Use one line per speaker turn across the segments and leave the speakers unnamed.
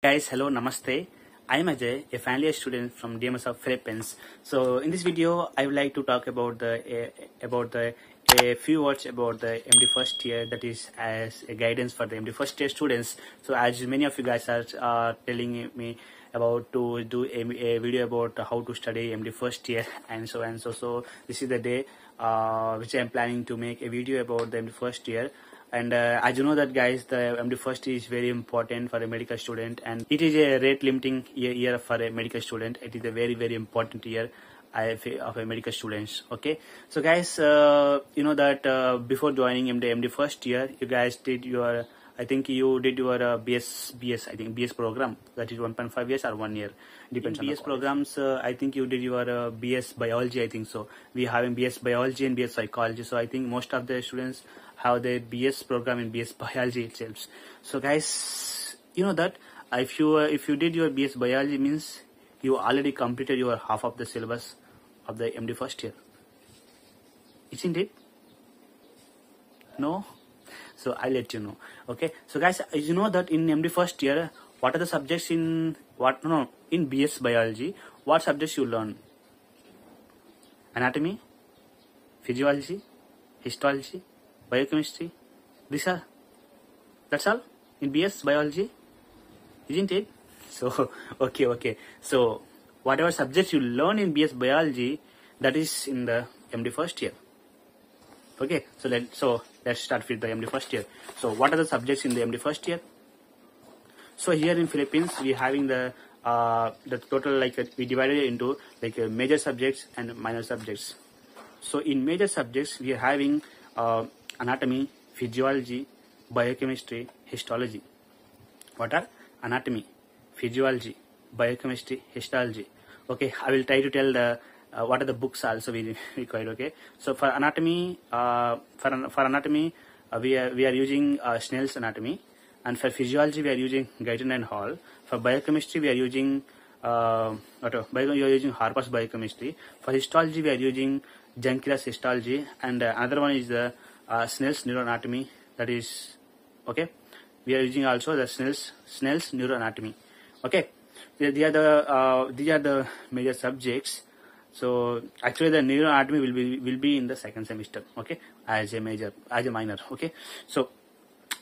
Guys, hello, namaste. I am Ajay, a final student from DMSF Philippines. So, in this video, I would like to talk about the uh, about the a few words about the MD first year that is as a guidance for the MD first year students. So, as many of you guys are uh, telling me about to do a, a video about how to study MD first year and so and so. So, this is the day uh, which I am planning to make a video about the MD first year and uh, as you know that guys the md first is very important for a medical student. And it is a rate limiting year, year for a medical student. It is a very very important year of a medical students okay? So guys uh, you know that uh, before joining md md first year you guys did your I think you did your uh, BS BS I think BS program that is 1.5 years or one year depends In on BS programs. Uh, I think you did your uh, BS biology. I think so. We having BS biology and BS psychology. So I think most of the students have their BS program in BS biology itself. So guys, you know that if you uh, if you did your BS biology means you already completed your half of the syllabus of the MD first year. Isn't it? No so i'll let you know. Okay? So guys you know that in md first year what are the subjects in what no in bs biology what subjects you learn? Anatomy physiology histology biochemistry. These are that's all in bs biology isn't it? So okay okay. So whatever subjects you learn in bs biology that is in the md first year okay so let so let's start with the md first year. So what are the subjects in the md first year? So here in philippines we having the uh, the total like uh, we divided it into like uh, major subjects and minor subjects. So in major subjects we are having uh, anatomy physiology biochemistry histology. What are? Anatomy physiology biochemistry histology. Okay i will try to tell the uh, what are the books also we required okay? So for anatomy uh, for for anatomy uh, we are we are using uh, snell's anatomy. And for physiology we are using guyton and hall. For biochemistry we are using uh, what, we are using harper's biochemistry. For histology we are using Junqueira's histology. And uh, another one is the uh, snell's neuroanatomy. That is okay? We are using also the snell's snell's neuroanatomy. Okay? These are the uh, these are the major subjects so actually the neuroanatomy will be will be in the second semester okay as a major as a minor okay. So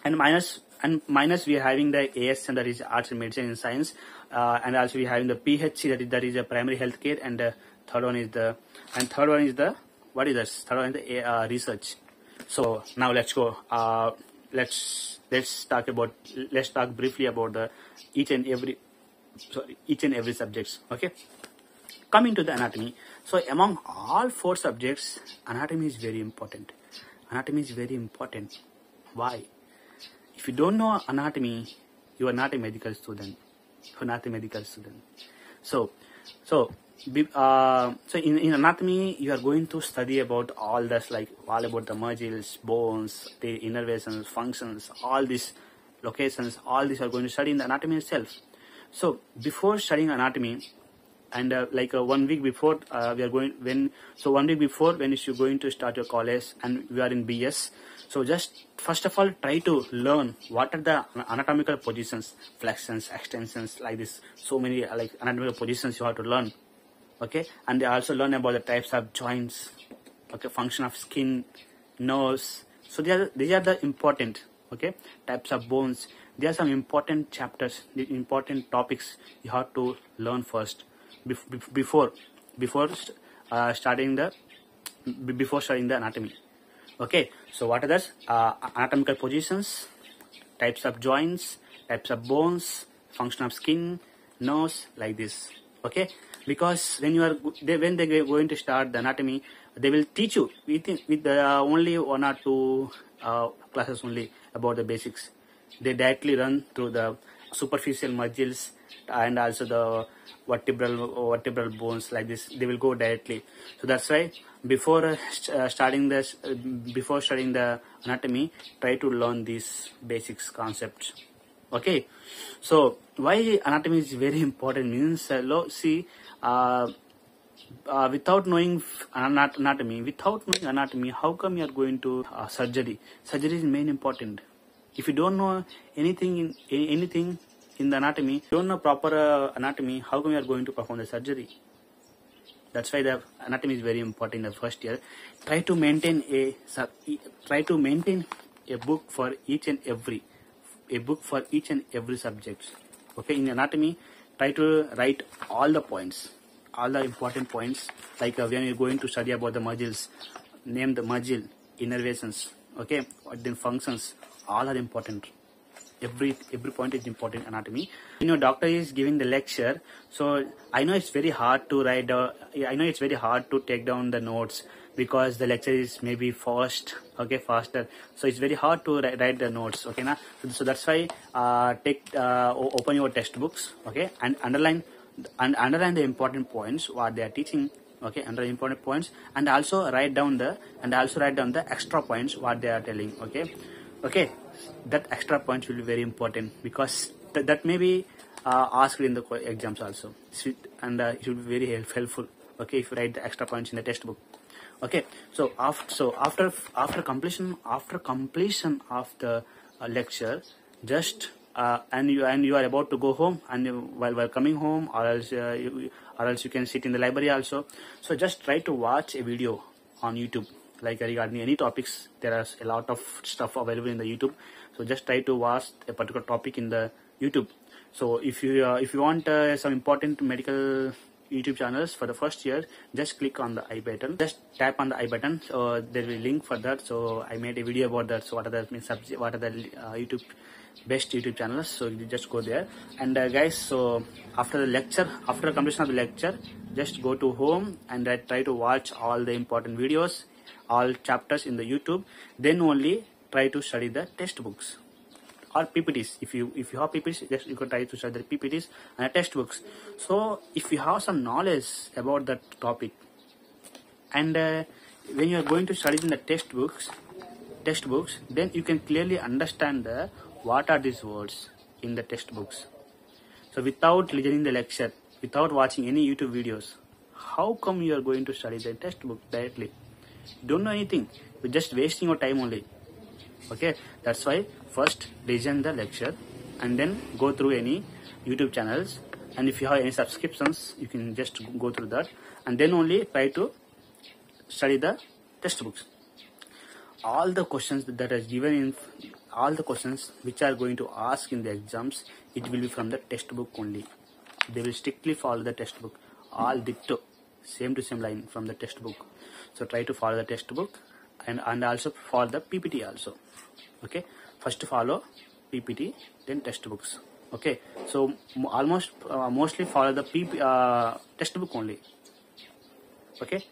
and minus and minus we are having the as and that is arts and medicine and science uh, and also we are having the phc that is that is a primary health care and the third one is the and third one is the what is this third one is the uh, research. So now let's go uh, let's let's talk about let's talk briefly about the each and every sorry each and every subjects okay coming to the anatomy. So among all four subjects anatomy is very important. Anatomy is very important. Why? If you don't know anatomy you are not a medical student. You're not a medical student. So so uh, so in, in anatomy you are going to study about all this like all about the muscles bones the innervations functions all these locations all these are going to study in the anatomy itself. So before studying anatomy and uh, like uh, one week before uh, we are going when so one week before when you're going to start your college and we are in bs so just first of all try to learn what are the anatomical positions flexions extensions like this. So many uh, like anatomical positions you have to learn okay? And they also learn about the types of joints okay? Function of skin nose so these are, these are the important okay? Types of bones. There are some important chapters the important topics you have to learn first before before uh, starting the before starting the anatomy. Okay so what are those uh, anatomical positions types of joints types of bones function of skin nose like this. Okay because when you are they, when they are going to start the anatomy they will teach you with, with the, uh, only one or two uh, classes only about the basics. They directly run through the superficial muscles and also the vertebral vertebral bones like this they will go directly. So that's why before uh, starting this uh, before studying the anatomy try to learn these basics concepts. Okay? So why anatomy is very important means uh, see uh, uh, without knowing anatomy without knowing anatomy how come you are going to uh, surgery? Surgery is main important. If you don't know anything in anything in the anatomy you don't know proper uh, anatomy how come you are going to perform the surgery? That's why the anatomy is very important in the first year. Try to maintain a try to maintain a book for each and every a book for each and every subject okay in anatomy try to write all the points all the important points like uh, when you're going to study about the modules name the module innervations okay then functions all are important every every point is important anatomy. You know doctor is giving the lecture so i know it's very hard to write down i know it's very hard to take down the notes because the lecture is maybe fast okay faster. So it's very hard to write, write the notes okay now so that's why uh, take uh, open your textbooks okay and underline and underline the important points what they are teaching okay under important points and also write down the and also write down the extra points what they are telling okay? Okay that extra points will be very important because th- that may be uh, asked in the exams also. So and uh, it will be very help- helpful okay if you write the extra points in the textbook. Okay so after so after after completion after completion of the uh, lecture just uh, and you and you are about to go home and you, while while coming home or else uh, you, or else you can sit in the library also. So just try to watch a video on youtube like regarding any topics there is a lot of stuff available in the youtube. So just try to watch a particular topic in the youtube. So if you uh, if you want uh, some important medical youtube channels for the first year just click on the i button. Just tap on the i button. So there will be link for that. So i made a video about that. So what are the what are the uh, youtube best youtube channels? So you just go there. And uh, guys so after the lecture after the completion of the lecture just go to home and uh, try to watch all the important videos all chapters in the youtube then only try to study the textbooks. Or ppts if you if you have ppts just you can try to study the ppts and the textbooks. So if you have some knowledge about that topic and uh, when you are going to study in the textbooks textbooks then you can clearly understand the, what are these words in the textbooks. So without listening the lecture without watching any youtube videos how come you are going to study the textbook directly don't know anything. You're just wasting your time only. Okay? That's why first listen the lecture and then go through any youtube channels. And if you have any subscriptions you can just go through that. And then only try to study the textbooks. All the questions that are given in all the questions which are going to ask in the exams it will be from the textbook only. They will strictly follow the textbook. All ditto same to same line from the textbook so try to follow the textbook and and also follow the ppt also. Okay? First follow ppt then textbooks. Okay? So almost uh, mostly follow the PP, uh, textbook only. Okay?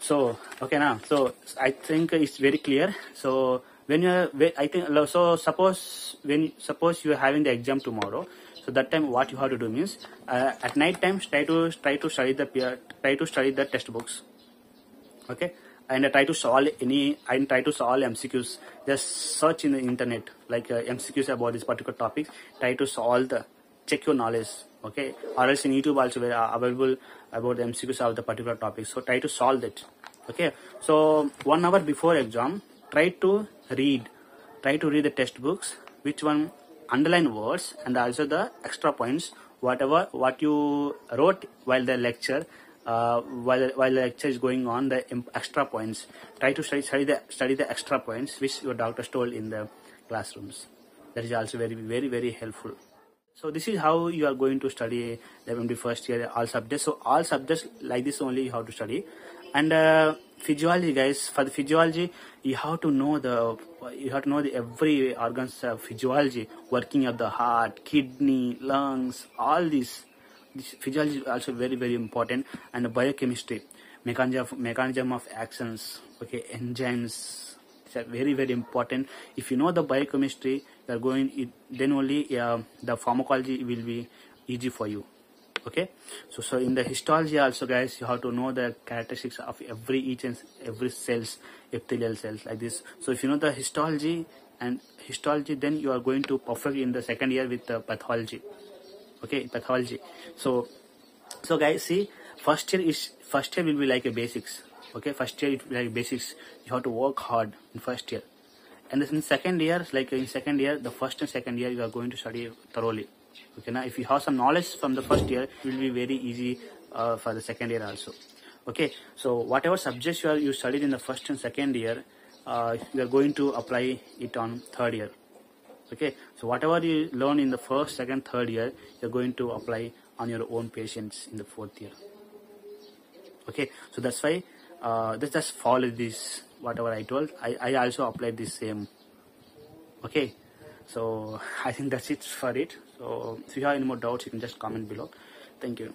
So okay now. So i think it's very clear. So when you are i think so suppose when suppose you are having the exam tomorrow so that time what you have to do means uh, at night time try to try to study the peer- try to study the textbooks okay? And uh, try to solve any I try to solve mcqs just search in the internet like uh, mcqs about this particular topic. Try to solve the check your knowledge okay? Or else in youtube also we are available about the mcqs of the particular topic. So try to solve it okay? So one hour before exam try to read. Try to read the test books which one underline words and also the extra points whatever what you wrote while the lecture uh, while while the lecture is going on the extra points try to study, study the study the extra points which your doctor told in the classrooms that is also very very very helpful so this is how you are going to study the MD first year all subjects. So all subjects like this only you have to study. And uh, physiology, guys. For the physiology, you have to know the you have to know the every organs of physiology, working of the heart, kidney, lungs, all these. Physiology is also very very important. And biochemistry, mechanism of, mechanism of actions, okay, enzymes, are very very important. If you know the biochemistry you are going it, then only uh, the pharmacology will be easy for you okay? So so in the histology also guys you have to know the characteristics of every each and every cells epithelial cells like this. So if you know the histology and histology then you are going to perfect in the second year with the pathology okay pathology so so guys see first year is first year will be like a basics. Okay first year like basics. You have to work hard in first year. And in second year like in second year the first and second year you are going to study thoroughly. Okay, now if you have some knowledge from the first year, it will be very easy uh, for the second year also. Okay, so whatever subjects you are you studied in the first and second year, uh, you are going to apply it on third year. Okay, so whatever you learn in the first, second, third year, you're going to apply on your own patients in the fourth year. Okay, so that's why uh, let's just follow this whatever I told. I, I also applied the same. Okay, so I think that's it for it. So if you have any more doubts, you can just comment below. Thank you.